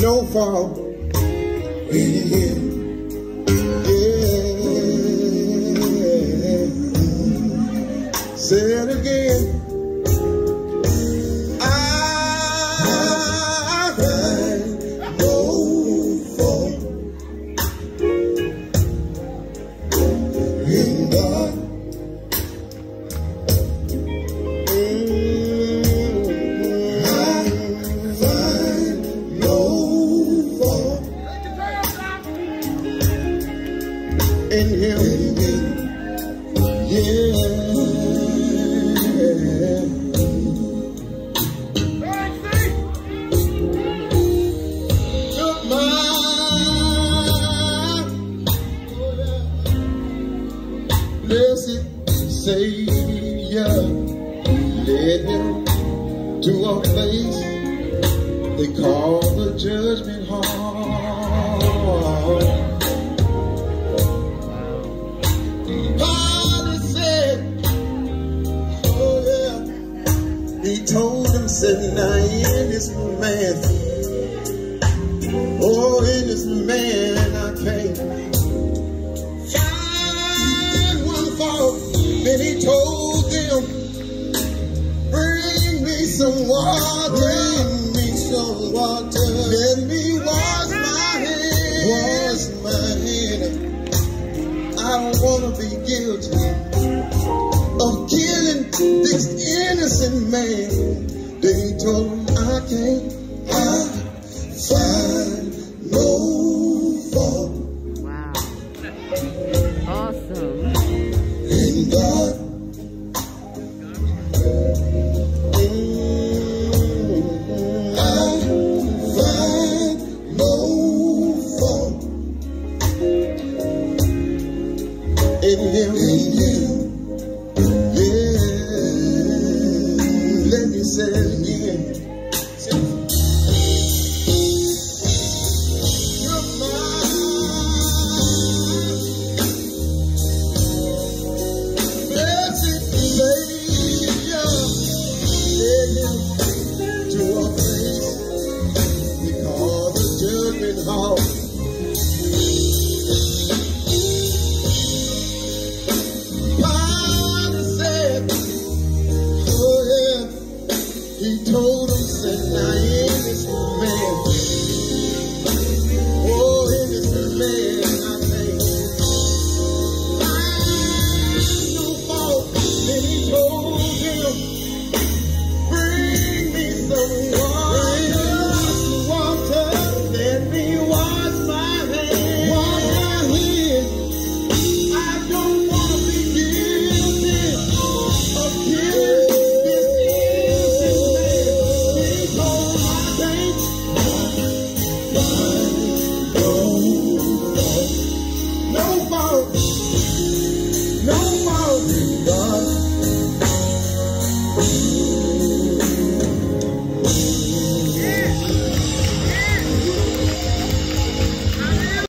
no fault in. Yeah. Say it again. In Him. Took my blessed Savior led him to a place they call the judgment hall. He told him, said, now in this man, oh in this man I can't find one fault. Then he told them, bring me some water, bring me some water, let me wash my hands, wash my hands. I don't want to be guilty of killing this innocent man. they told him, I can't I find all. Said, oh yeah, he told him, said, now nah, man.